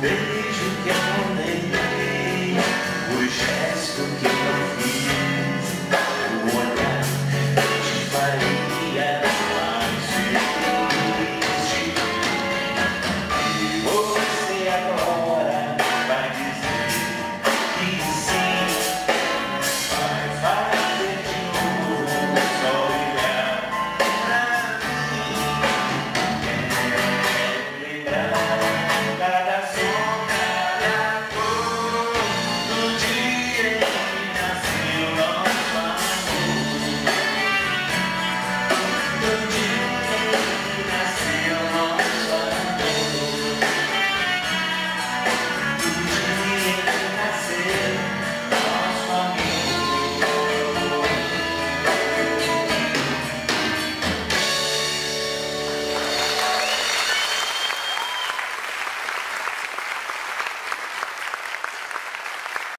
Beijo que amor